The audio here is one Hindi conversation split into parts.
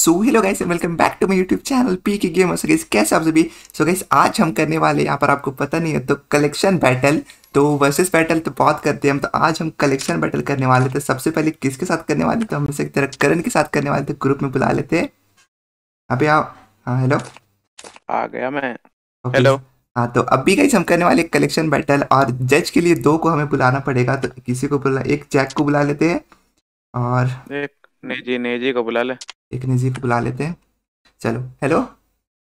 So hello guys welcome back to my YouTube channel P K game so guys कैसे आप सभी? सो गाइस आज हम करने वाले यहाँ पर आपको पता नहीं है तो कलेक्शन बैटल तो वर्सेस बैटल तो बहुत करते हैं हम तो आज हम कलेक्शन बैटल करने वाले थे सबसे पहले किसके साथ करने वाले थे हम इसे एक तरह करण के साथ करने वाले थे ग्रुप में बुला लेते अभी आओ हाँ हेलो आ गया मैं। Okay. हेलो हाँ तो अभी गाइस हम करने वाले कलेक्शन बैटल और जज के लिए दो को हमें बुलाना पड़ेगा तो किसी को बुला एक जैक को बुला लेते हैं और एक नेजी नेजी को बुला ले। एक निजी को बुला लेते हैं। चलो हेलो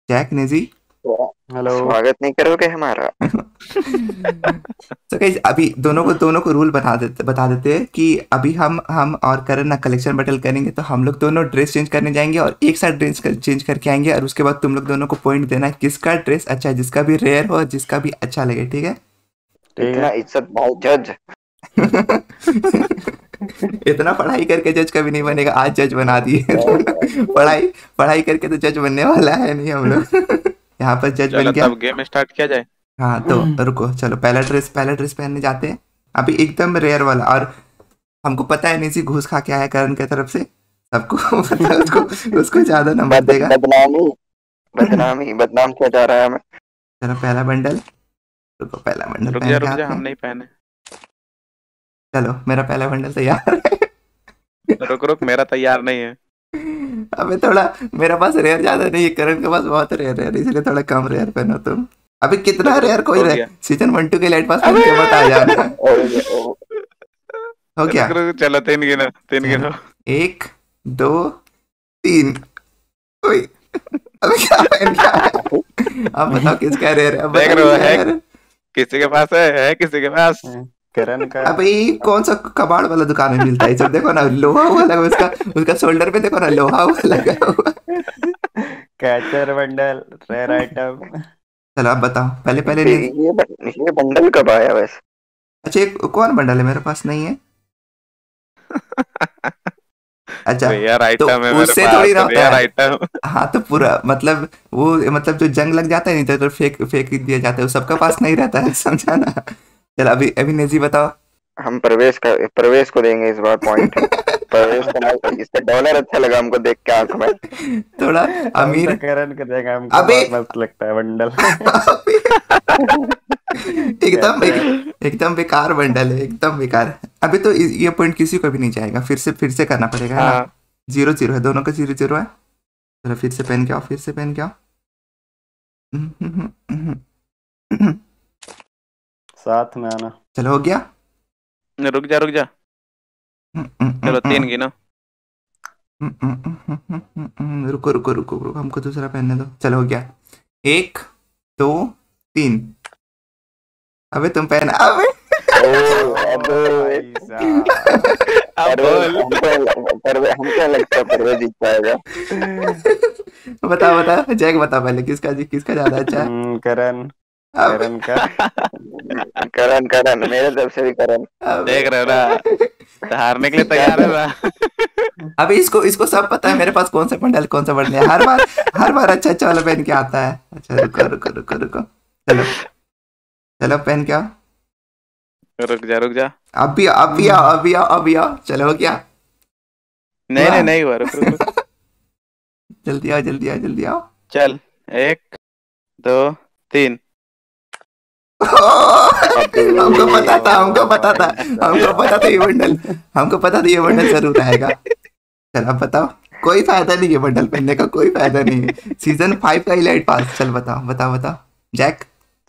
जैक निजी? हेलो स्वागत नहीं करोगे हमारा। तो गाइस अभी दोनों को दोनों को रूल बता देते बता देते हैं कि अभी हम हम और करण ना कलेक्शन बटल करेंगे तो हम लोग दोनों ड्रेस चेंज करने जाएँगे और एक साथ ड्रेस कर, चेंज करके आएँगे और उसके बाद तुम लोग दोनों को पॉइंट देना है किसका ड्रेस अच्छा है जिसका भी रेयर हो जिसका भी अच्छा लगे ठीक है? ठीक इतना है इज़्ज़त भाई जज इतना पढ़ाई करके जज कभी नहीं बनेगा आज जज बना दिए। पढ़ाई पढ़ाई करके तो जज बनने वाला है नहीं हम लोग। यहाँ पर जज बन गया। गेम स्टार्ट किया जाए। हाँ तो रुको चलो पहला ड्रेस पहला ड्रेस पहनने जाते हैं। अभी एकदम रेयर वाला और हमको पता है निजी घूस खा के आया करण की तरफ़ से। सबको उसको उसको ज़्यादा नंबर देगा। बदनामी बदनामी बदनाम किया जा रहा है हमें। चलो पहला बंडल। रुको पहला बंडल रुक पहन जा के रुक आते जा हम हैं। नहीं पहने। चलो मेरा पहला बंडल तैयार है। रुक रुक मेरा तैयार नहीं है। अबे थोड़ा मेरे पास रेयर ज़्यादा नहीं है करण के पास बहुत रेयर है इसलिए थोड़ा कम रेयर पहनो तुम। अभी कितना रेयर कोई रहे? सीज़न वन टू के लाइट पास पहन के मत आ जाना। हो गया चलो तीन गिनो तीन गिनो। एक दो तीन। अबे क्या पहन क्या अब बताओ किसका रेयर है? देख रहे हो, है? है? किसी के पास है है किसी के पास? करण का अबे ये कौन सा कबाड़ वाला दुकान में मिलता है? देखो ना लोहा हुआ लगा उसका उसका शोल्डर पे देखो ना लोहा हुआ लगा हुआ। कैचर बंडल रेयर आइटम चलो अब बताओ पहले पहले ये ये बंडल कब आया वैसे अच्छा एक कौन बंडल है मेरे पास? नहीं है। अच्छा रेयर आइटम है मेरे उससे पास थोड़ी ना होता रेयर है। आइटम हाँ तो पूरा मतलब वो मतलब जो जंग लग जाता है नहीं तो फेंक फेंक दिया जाता है। वो सबका पास नहीं रहता है समझा ना? चल अभी अभी नेजी बताओ। हम प्रवेश का प्रवेश को देंगे इस बार पॉइंट प्रवेश को नहीं इसका डॉलर अच्छा लगा हमको देख के आँख में। थोड़ा अमीर करण का देगा हमको अबे! मस्त लगता है बंडल। एकदम एकदम बेकार बंडल है एकदम बेकार। अभी तो ये पॉइंट किसी को भी नहीं जाएगा फिर से फिर से करना पड़ेगा हाँ ज़ीरो ज़ीरो है दोनों का ज़ीरो ज़ीरो है। चलो फिर से पहन के आओ फिर से पहन के आओ। साथ में आना। चलो हो गया? रुक जा रुक जा। चलो तीन गिनो। रुको रुको रुको रुको हमको दूसरा पहनने दो। चलो हो गया। एक दो तीन। अबे तुम पहना अबे। है बता बता जैक बता पहले किसका जी किसका ज़्यादा अच्छा है? हम्म, करण। करण का। करण करण मेरे तरफ़ से भी करण। देख रहे हो ना? हारने के लिए तैयार है ना? अभी इसको इसको सब पता है मेरे पास कौन सा बंडल कौन सा है? हर बार हर बार अच्छा अच्छा वाला पहन के आता है? अच्छा रुको रुको रुको रुको। चलो। चलो पहन के आओ रुक जा रुक जा। अब भी अब भी आओ अब भी आओ अब भी आओ चलो हो गया। नहीं नहीं नहीं हुआ रुक रुक रुक। जल्दी आओ जल्दी आओ जल्दी आओ। चल एक दो तीन। हमको पता था हमको पता था हमको पता था ये बंडल। हमको पता था ये बंडल ज़रूर आएगा चल अब बताओ कोई फ़ायदा नहीं है बंडल पहनने का कोई फ़ायदा नहीं है। सीज़न फाइव का इलाइट पास चल बताओ बताओ बताओ। जैक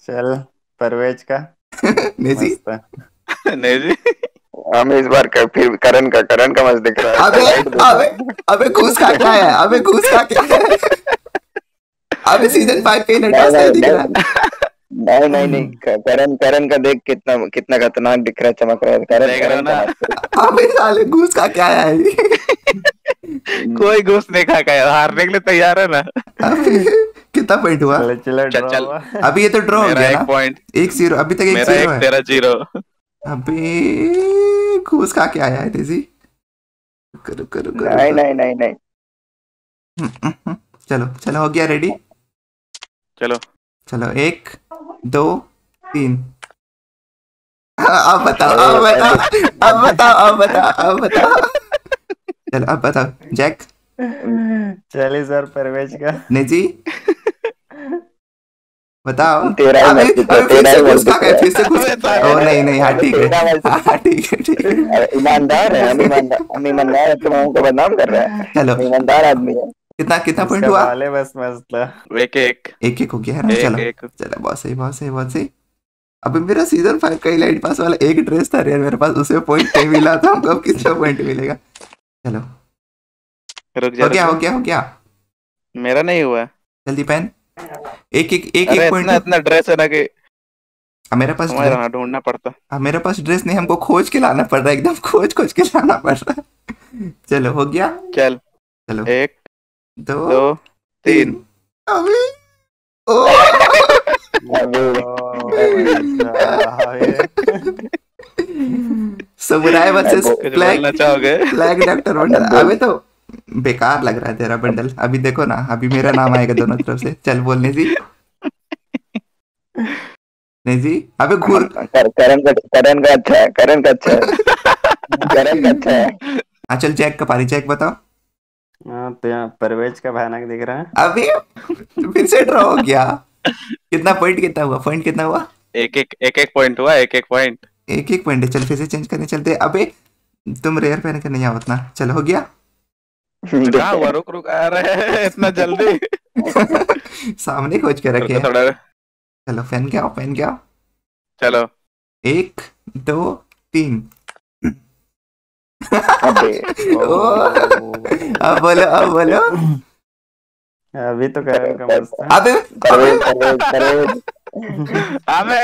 चल परवेज का। नेजी मस्त है। नहीं जी हम इस बार कर, फिर करण का करण का मस्त दिख रहा अबे है अबे अबे घूस खा क्या है? अबे घूस खा क्या है? अबे सीज़न फाइव का इलाइट पास नहीं दिख रहा। नहीं नहीं नहीं क- करण करण का देख कितना कितना खतरनाक दिख रहा है चमक रहा है। करण देख रहे करण ना? का अबे साले घूस खा क्या है। कोई घुस नहीं खा का हारने के लिए तैयार है ना? कितना पॉइंट हुआ? चल चल चल, चल। अभी ये तो ड्रॉ हो गया एक ना? पॉइंट एक ज़ीरो अभी तक एक ज़ीरो है। तेरा ज़ीरो अबे घूस खा के आया है डेजी रुको रुको रुको नहीं नहीं नहीं नहीं। हम्म, हम्म, हम्म। चलो चलो हो गया रेडी चलो। चलो एक। दो तीन। अब बताओ अब बताओ अब बताओ अब बताओ अब बताओ। चलो अब बताओ जैक। चल इस बार परवेज का। नहीं जी बताओ। तेरा ही अबे तेरा से ही मत घुस का फिर से घुस। ओ नहीं नहीं हाँ ठीक है। हाँ ठीक है ठीक है। ईमानदार है हम ईमानदार हम ईमानदार है तुम हमको बदनाम कर रहे हैं। चलो। हम ईमानदार आदमी है। कितना कितना पॉइंट हुआ? वाले बस मसला एक एक। एक एक हो गया है चलो। एक। चलो बहुत सही बहुत सही बहुत सही। अभी मेरा सीज़न फाइव का लाइट पास वाला एक ड्रेस था यार मेरे पास उसे पॉइंट नहीं मिला था हमको अब किसका पॉइंट मिलेगा? चलो। रुक जा हो गया हो गया हो गया। मेरा नहीं हुआ। जल्दी पहन एक एक एक एक पॉइंट इतना इतना ड्रेस है ना कि मेरे पास ढूंढना पड़ता। अब मेरे पास ड्रेस नहीं हमको खोज के लाना पड़ रहा है एकदम खोज खोज के लाना पड़ रहा है। चलो हो गया। चल। चलो। एक दो दो तीन। अभी। ओ। अबे samurai versus flag flag doctor bundle. अबे तो बेकार लग रहा है तेरा बंडल। अभी देखो ना अभी मेरा नाम आएगा दोनों तरफ़ से। चल बोलने जी नहीं जी अबे घूर। कर- करण का करण का अच्छा है करण का अच्छा है। करण का अच्छा है। हाँ चल जैक का पारी। जैक बताओ। हाँ, तो यहाँ परवेज का भयानक दिख रहा है। अभी? फिर से ड्रॉ हो गया? कितना पॉइंट कितना हुआ? पॉइंट कितना हुआ? एक एक एक एक पॉइंट हुआ एक एक पॉइंट एक एक पॉइंट है। चल फिर से चेंज करने चलते अबे तुम रेयर पहन के नहीं आओ उतना। चलो हो गया? कहाँ हुआ रुक रुक आ रहे हैं इतना जल्दी। सामने खोज के रखे थोड़ा चलो पहन के आओ पहन के आओ। चलो। एक दो तीन। अबे अब बोलो अब बोलो। अभी तो करण का मस्त अबे परवेज परवेज अबे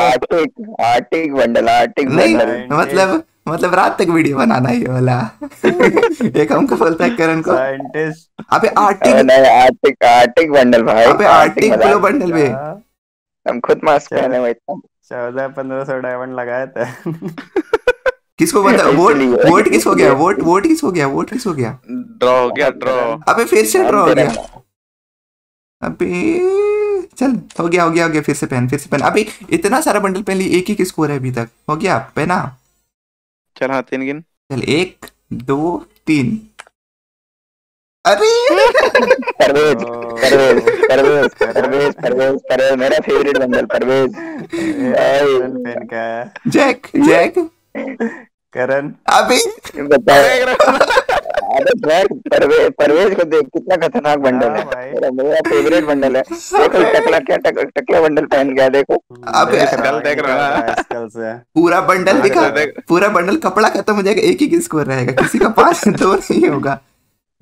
आर्टिक आर्टिक बंडल आर्टिक नहीं मतलब मतलब रात तक वीडियो बनाना ही वाला। एक हमको बोलता है करण को साइंटिस्ट अबे आर्टिक नहीं आर्टिक आर्टिक बंडल भाई अबे आर्टिक। Blow bundle. में हम खुद मास्क पहने हुए इतना चौदह पंद्रह सौ डायमंड लगाए थे। किसको बता वोट वोट किस हो। गया? वोट वोट किस हो गया? वोट किस हो गया? ड्रॉ हो गया ड्रॉ अबे फिर से ड्रॉ हो गया। अबे चल हो गया हो गया हो गया। फिर से पहन फिर से पहन अभी इतना सारा बंडल पहन ली एक ही स्कोर है अभी तक? हो गया पहना। चल हाँ तीन गिन। चल एक दो तीन। अरे परवेज परवेज परवेज परवेज परवेज परवेज मेरा फेवरेट बंडल परवेज। है जैक जैक करण? अभी? जैक परवेज परवेज को देख कितना खतरनाक बंडल है। हाँ मेरा मेरा फेवरेट बंडल है। देखो टकला क्या टक, टकला बंडल पहन गया देखो। अबे कल देख रहा है। पूरा बंडल दिखा? पूरा बंडल कपड़ा खत्म हो जाएगा एक ही स्कोर रहेगा? किसी का पास दो नहीं होगा।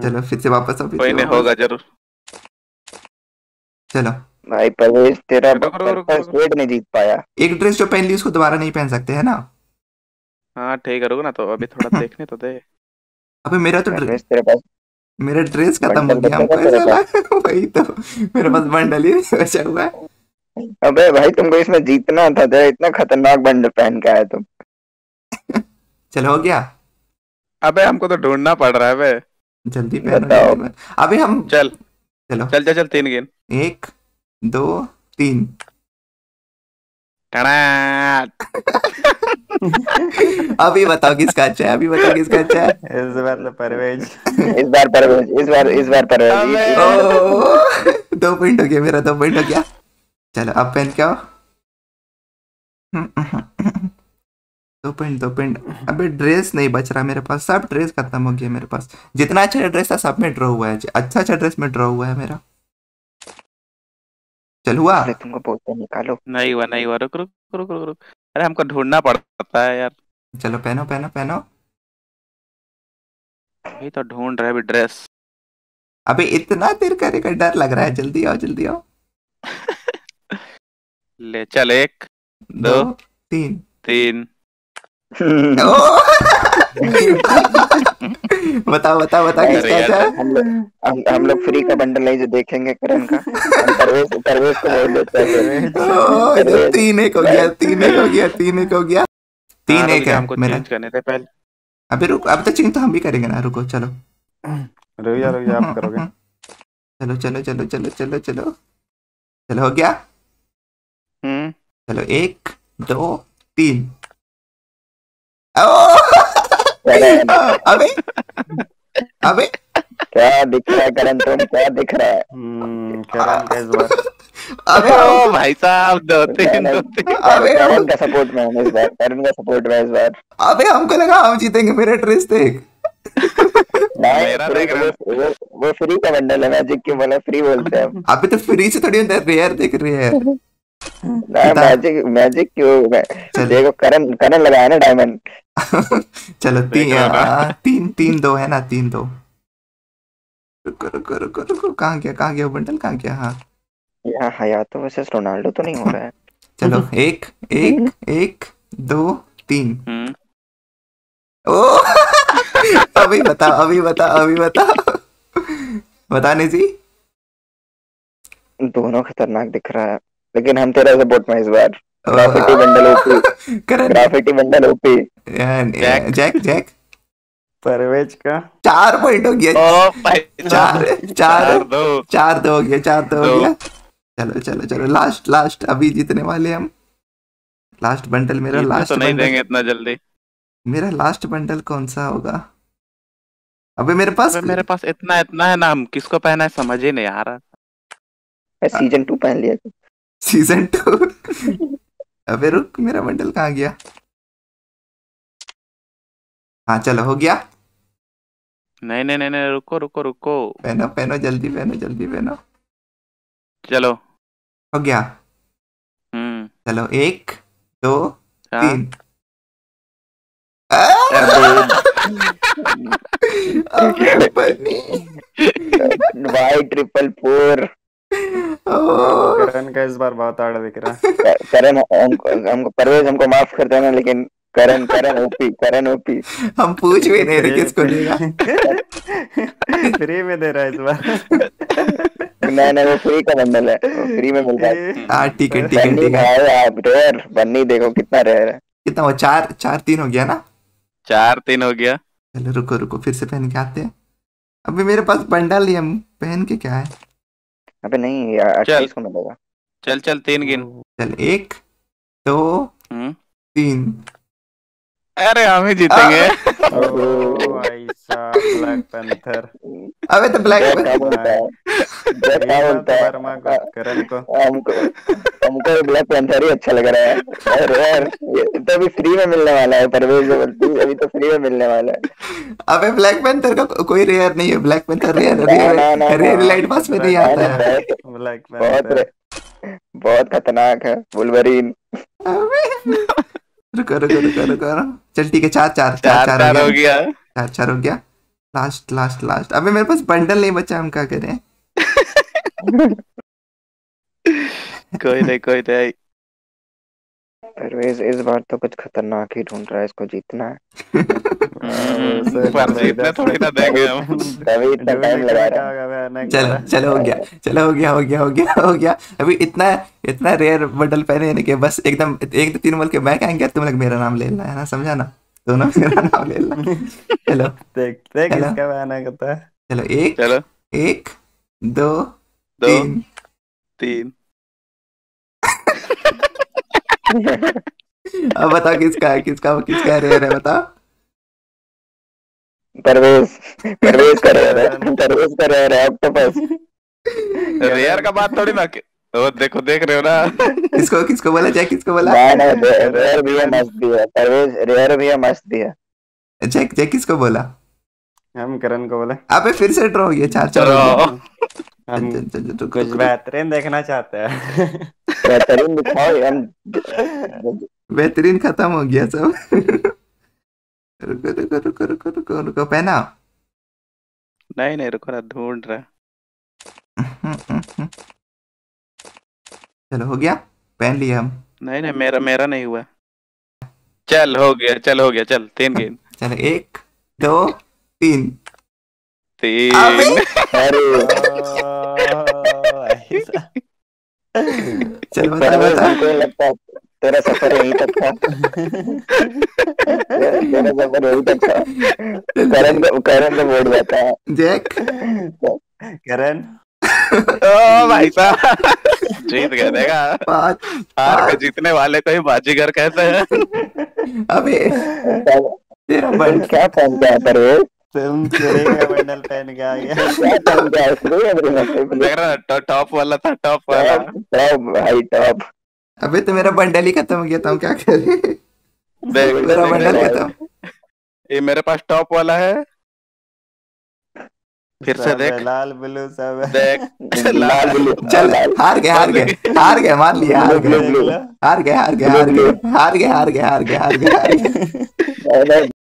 चलो फिर से वापस आओ कोई नहीं होगा ज़रूर। चलो। भाई परवेज तेरा। स्टेट नहीं जीत पाया। एक ड्रेस जो पहन ली उसको दोबारा नहीं पहन सकते है ना? हाँ ठीक है रुको ना तो अभी थोड़ा देखने तो दे। अबे मेरा तो ड्रे- परवेज तेरे पास मेरा ड्रेस खत्म हो गया हमको ऐसा वही तो मेरे पास बंडल ही बचा हुआ है। अबे भाई तुमको इसमें जीतना था तेरा इतना खतरनाक बंडल पहन के आया तुम। चलो हो गया। अबे हमको तो ढूंढना पड़ रहा है बे जल्दी पहनो। अभी हम चल। चलो। चल चल चल तीन गिन एक दो तीन। अभी बताओ किसका अच्छा है अभी बताओ किसका अच्छा है इस बार तो परवेज इस बार परवेज इस बार इस बार परवेज दो पॉइंट हो गया मेरा दो पॉइंट हो गया चलो अब पहन के आओ दो पॉइंट दो पॉइंट अबे ड्रेस नहीं बच रहा मेरे पास सब ड्रेस खत्म हो गया मेरे पास जितना अच्छा ड्रेस था सब में ड्रॉ हुआ है अच्छा अच्छा ड्रेस में ड्रॉ हुआ है मेरा चल हुआ अरे तुमको बोलते निकालो। नहीं हुआ नहीं हुआ। रुक रुक रुक रुक रुक। अरे हमको ढूंढना पड़ता है यार। चलो पहनो पहनो पहनो। वही तो ढूंढ रहे अभी ड्रेस। अबे इतना देर करे का डर लग रहा है। जल्दी आओ जल्दी आओ। ले चल एक दो दो तीन। तीन। ओ! बताओ बताओ बताओ किसका। अच्छा हम लोग हम हम लोग फ्री का बंडल नहीं जो देखेंगे करण का। हम परवेज परवेज को बोल देते हैं ओ, तीन एक हो गया तीन एक हो गया तीन एक हो गया। तीन हाँ, एक है हमको मेरा। चेंज करने थे पहले। अभी रुक अब तो चिंग तो हम भी करेंगे ना रुको चलो। रुक जा रुक जा आप करोगे। चलो चलो चलो चलो चलो चलो। चलो हो गया? हम्म। चलो एक दो तीन। ओ! अबे अबे क्या दिख रहा है करण तुम? क्या दिख रहा है? हम्म, करण इस बार। अबे ओ भाई साहब दो तीन दो तीन अबे करण का सपोर्ट में हूँ इस बार करण का सपोर्ट में इस बार। अबे हमको लगा हम जीतेंगे मेरे ट्रेस देख। नहीं, मेरा देख रहा वो- फ्री का बंडल है मैजिक क्यों बोला फ्री बोलते हैं। अबे तो फ्री से थोड़ी होता है रेयर देख रेयर बता। मैजिक मैजिक क्यों? चल। देखो करण करण लगाया ना डायमंड चलो तीन आ, तीन तीन दो है ना तीन दो। रुको रुको रुको रुको कहाँ गया कहाँ गया बंडल कहाँ गया? हाँ। यहाँ हयातो वर्सेस रोनाल्डो तो नहीं हो रहा है। चलो एक एक एक दो तीन। हम्म, ओ! अभी बता अभी बता अभी बता बताने जी। दोनों खतरनाक दिख रहा है। लेकिन हम तेरा सपोर्ट में इस बार। Graffiti bundle OP. Graffiti bundle OP. Jack Jack Jack Parvez का। चार पॉइंट हो गया। ओ भाई चार चार दो। चार दो हो गया चार दो हो गया। चलो चलो चलो लास्ट लास्ट अभी जीतने वाले हम। लास्ट बंडल मेरा लास्ट तो नहीं देंगे इतना जल्दी। मेरा लास्ट बंडल कौन सा होगा? अबे मेरे पास अबे मेरे पास इतना इतना है ना हम किसको पहना है समझ ही नहीं आ रहा। सीज़न टू पहन लिया सीज़न टू अबे रुक मेरा बंडल कहाँ गया? हाँ चलो हो गया। नहीं नहीं नहीं नहीं रुको रुको रुको। पहनो पहनो जल्दी पहनो जल्दी पहनो। चलो। हो गया। हम्म। चलो एक दो हाँ, तीन। अबे। वाई ट्रिपल फोर करण का इस बार बहुत आड़ा दिख रहा है करण हमको परवेज हमको माफ़ कर देना लेकिन करण करण ओपी करण ओपी हम पूछ भी नहीं रहे किसको देगा फ्री में दे रहा है इस बार नहीं नहीं वो फ्री का बंडल है वो फ्री में मिल रहा है हाँ ठीक है ठीक है ठीक है. आप रेयर बन्नी देखो कितना रेयर है. कितना वो चार चार तीन हो गया ना? चार तीन हो गया। चलो रुको रुको फिर से पहन के आते हैं। अभी मेरे पास बंडल ही हम पहन के क्या है? अबे नहीं अट्ठाईस को मिलेगा। चल चल तीन गिन। चल एक दो हम्म। तीन। अरे हम ही जीतेंगे। ओ ऐसा ब्लैक पैंथर अबे तो ब्लैक वर्मा को करण को। हमको हमको ब्लैक पैंथर ही अच्छा लग रहा है। अरे यार तो अभी फ्री में मिलने वाला है परवेज बोलती अभी तो फ्री में मिलने वाला है। अबे ब्लैक पेंथर का कोई रेयर नहीं है black panther rare rare rare elite pass में नहीं आता है। बहुत ब्लैक पैंथर बहुत खतरनाक है वुल्वरीन अबे रुको रुको रुको रुको चल ठीक है चार चार चार चार चार हो गया। गया। चार चार हो गया। लास्ट लास्ट लास्ट अबे मेरे पास बंडल नहीं बचा हम क्या करें? कोई नहीं कोई नहीं। परवेज इस बार तो कुछ खतरनाक ही ढूंढ रहा है इसको जीतना है। चलो चलो हो गया चलो हो गया हो गया हो गया हो गया अभी इतना इतना रेयर बंडल पहने यानी कि बस एकदम एक दो तीन बोल के बैक आएँगे तुम लोग मेरा नाम ले लेना है ना समझा ना दोनों मेरा नाम ले लेना चलो। बहाना करता है चलो एक चलो एक दो दो तीन तीन अब बताओ किसका है किसका किसका रेयर है बताओ परवेज परवेज कर रहा है परवेज कर रहा है ऑक्टोपस रेयर का बात थोड़ी ना कि- ओ देखो देख रहे हो ना। किसको किसको बोला जैक किसको बोला? ना ना रेयर भी है मस्त भी है। परवेज रेयर भी है मस्त भी है। जैक जैक किसको बोला? हम करण को बोले। अबे फिर से ड्रॉ हो गया चार चार। हम कुछ बेहतरीन देखना चाहते हैं। बेहतरीन दिखाओ हम बेहतरीन खत्म हो गया सब। रुको रुको रुको रुको रुको रुको पहना। नहीं नहीं रुको ना ढूंढ रहा। चलो हो गया? पहन लिया हम। नहीं नहीं मेरा मेरा नहीं हुआ। चल हो गया चल हो गया चल तीन गेंद चलो एक दो तीन। तीन। अरे चल बता बता। है तेरा सफ़र यहीं तक था तेरा सफ़र यहीं तक था करण करण को वोट जाता है जैक करण ओ भाई साहब जीत गया देखा पाँच हार के जीतने वाले को ही बाजीगर कहते हैं अबे तेरा बंड क्या पहन है तुम बंडल के आ गया क्या पहन के आए फ्री में मेरे में देख रहा टॉप वाला था टॉप वाला भाई टॉप अबे तो मेरा बंडल ही खत्म हो गया था हम क्या करें? मेरा बंडल खत्म। ये मेरे पास टॉप वाला है। फिर से सब देख। लाल ब्लू सब देख। लाल ब्लू। चल हार गए हार गए हार गए मान लिया हार गए। हार गए हार गए हार गए हार गए हार गए हार गए हार गए हार गए। अरे